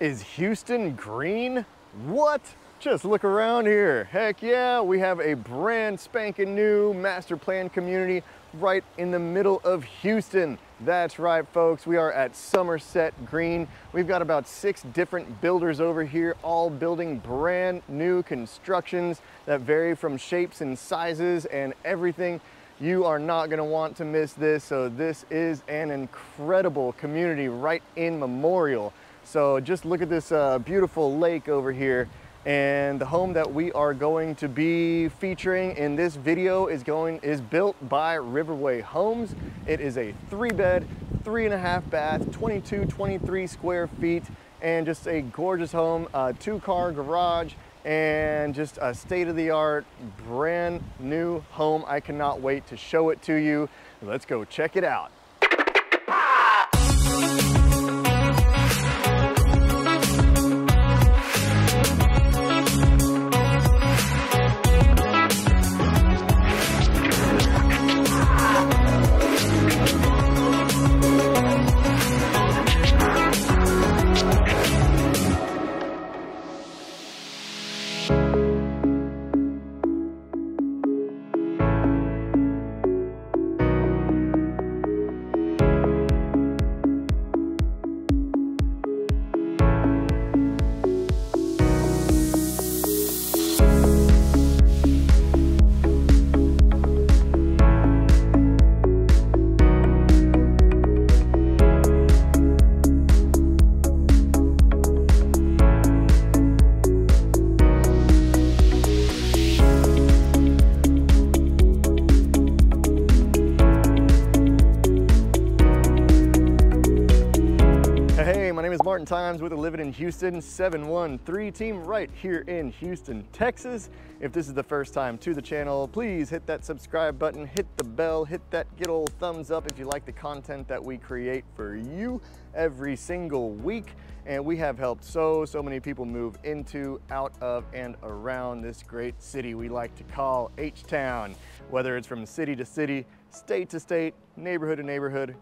Is Houston green? What? Just look around here. Heck yeah, we have a brand spanking new master plan community right in the middle of Houston. That's right, folks. We are at Somerset Green. We've got about six different builders over here, all building brand new constructions that vary from shapes and sizes and everything. You are not gonna want to miss this. So this is an incredible community right in Memorial. So just look at this uh, beautiful lake over here. And the home that we are going to be featuring in this video is going is built by Riverway Homes. It is a three bed, three and a half bath, 22, 23 square feet, and just a gorgeous home, uh, two car garage, and just a state-of-the-art, brand new home. I cannot wait to show it to you. Let's go check it out. Tijmes with a Living in Houston 713 team right here in Houston, Texas. If this is the first time to the channel, please hit that subscribe button, hit the bell, hit that good old thumbs up if you like the content that we create for you every single week. And we have helped so, so many people move into, out of, and around this great city we like to call H-Town. Whether it's from city to city, state to state, neighborhood to neighborhood,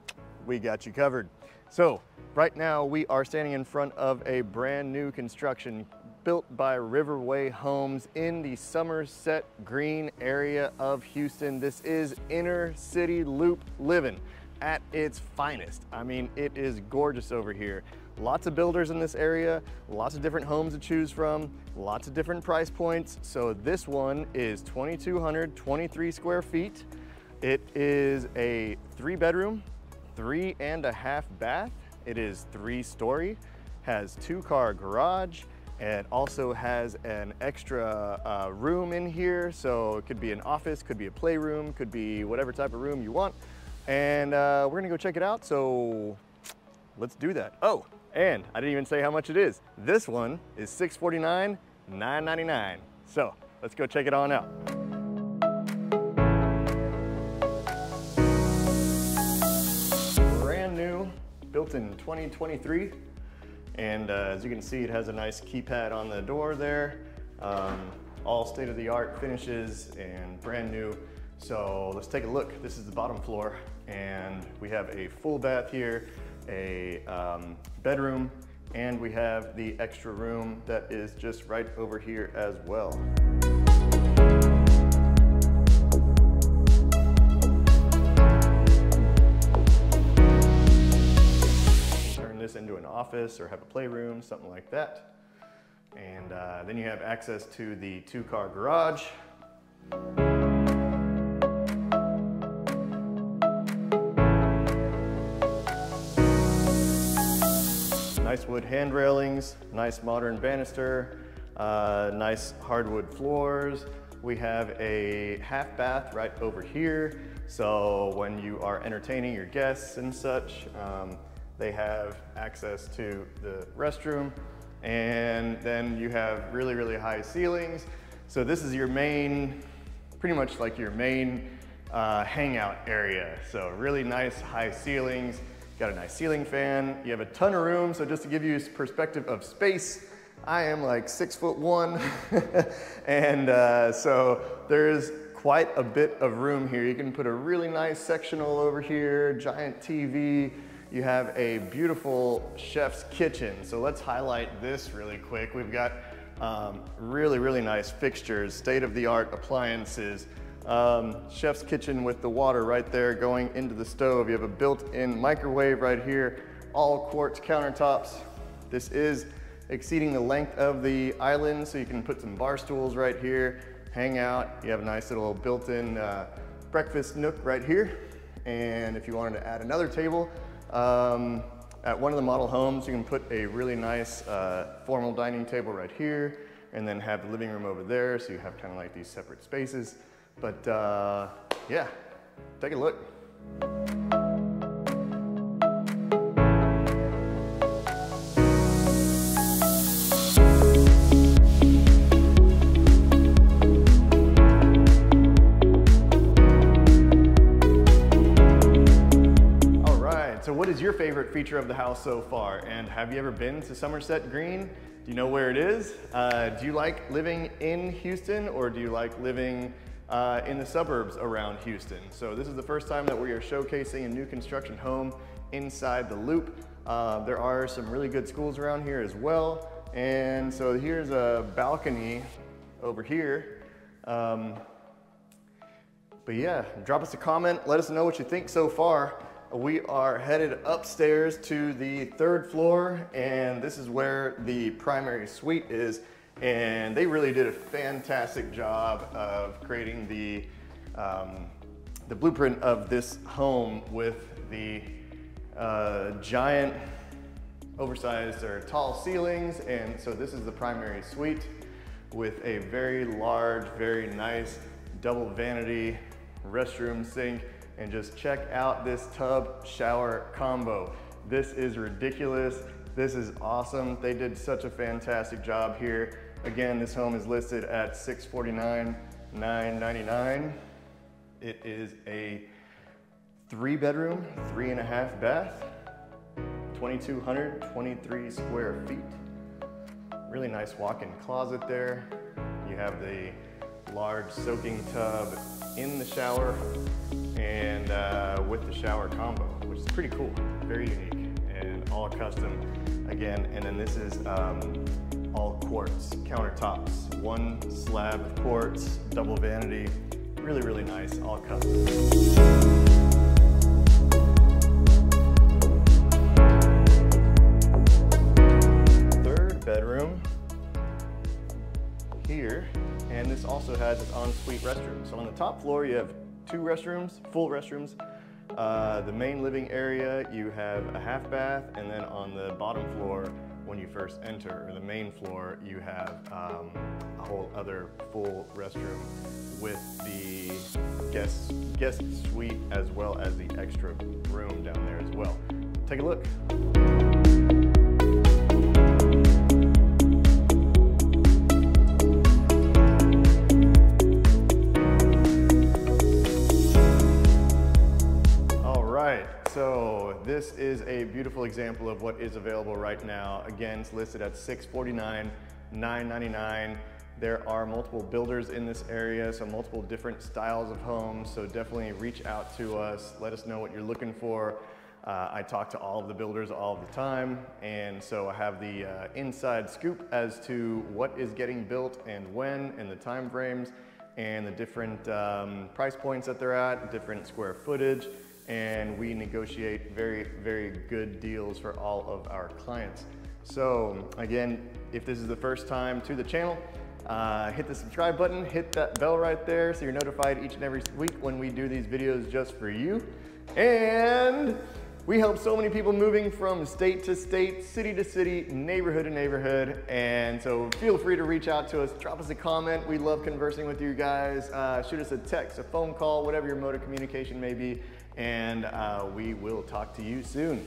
we got you covered. So right now we are standing in front of a brand new construction built by Riverway Homes in the Somerset Green area of Houston. This is inner city loop living at its finest. I mean, it is gorgeous over here. Lots of builders in this area, lots of different homes to choose from, lots of different price points. So this one is 2,223 square feet. It is a three bedroom, three and a half bath. It is three story, has two car garage, and also has an extra uh, room in here. So it could be an office, could be a playroom, could be whatever type of room you want. And uh, we're gonna go check it out. So let's do that. Oh, and I didn't even say how much it is. This one is 649, 999. So let's go check it on out. Built in 2023. And uh, as you can see, it has a nice keypad on the door there. Um, all state-of-the-art finishes and brand new. So let's take a look. This is the bottom floor and we have a full bath here, a um, bedroom, and we have the extra room that is just right over here as well. Into an office or have a playroom, something like that. And uh, then you have access to the two car garage. Nice wood hand railings, nice modern banister, uh, nice hardwood floors. We have a half bath right over here. So when you are entertaining your guests and such, um, they have access to the restroom and then you have really, really high ceilings. So this is your main, pretty much like your main uh, hangout area. So really nice high ceilings, got a nice ceiling fan. You have a ton of room. So just to give you perspective of space, I am like six foot one. and uh, so there's quite a bit of room here. You can put a really nice sectional over here, giant TV, you have a beautiful chef's kitchen. So let's highlight this really quick. We've got um, really, really nice fixtures, state-of-the-art appliances, um, chef's kitchen with the water right there going into the stove. You have a built-in microwave right here, all quartz countertops. This is exceeding the length of the island, so you can put some bar stools right here, hang out. You have a nice little built-in uh, breakfast nook right here. And if you wanted to add another table, um, at one of the model homes, you can put a really nice uh, formal dining table right here and then have the living room over there. So you have kind of like these separate spaces. But uh, yeah, take a look. Favorite feature of the house so far? And have you ever been to Somerset Green? Do you know where it is? Uh, do you like living in Houston or do you like living uh, in the suburbs around Houston? So this is the first time that we are showcasing a new construction home inside the loop. Uh, there are some really good schools around here as well. And so here's a balcony over here. Um, but yeah, drop us a comment. Let us know what you think so far we are headed upstairs to the third floor and this is where the primary suite is and they really did a fantastic job of creating the um, the blueprint of this home with the uh, giant oversized or tall ceilings and so this is the primary suite with a very large very nice double vanity restroom sink and just check out this tub shower combo. This is ridiculous. This is awesome. They did such a fantastic job here. Again, this home is listed at $649,999. It is a three bedroom, three and a half bath, 2,223 square feet. Really nice walk-in closet there. You have the large soaking tub in the shower and uh, with the shower combo, which is pretty cool, very unique, and all custom again. And then this is um, all quartz countertops, one slab of quartz, double vanity, really, really nice, all custom. Third bedroom here, and this also has its ensuite restroom. So on the top floor, you have two restrooms, full restrooms. Uh, the main living area, you have a half bath, and then on the bottom floor, when you first enter, or the main floor, you have um, a whole other full restroom with the guest, guest suite as well as the extra room down there as well. Take a look. This is a beautiful example of what is available right now. Again, it's listed at 649, 999. There are multiple builders in this area, so multiple different styles of homes. So definitely reach out to us. Let us know what you're looking for. Uh, I talk to all of the builders all the time, and so I have the uh, inside scoop as to what is getting built and when and the time frames and the different um, price points that they're at, different square footage, and we negotiate very, very good deals for all of our clients. So again, if this is the first time to the channel, uh, hit the subscribe button, hit that bell right there so you're notified each and every week when we do these videos just for you. And we help so many people moving from state to state, city to city, neighborhood to neighborhood. And so feel free to reach out to us, drop us a comment. We love conversing with you guys. Uh, shoot us a text, a phone call, whatever your mode of communication may be and uh, we will talk to you soon.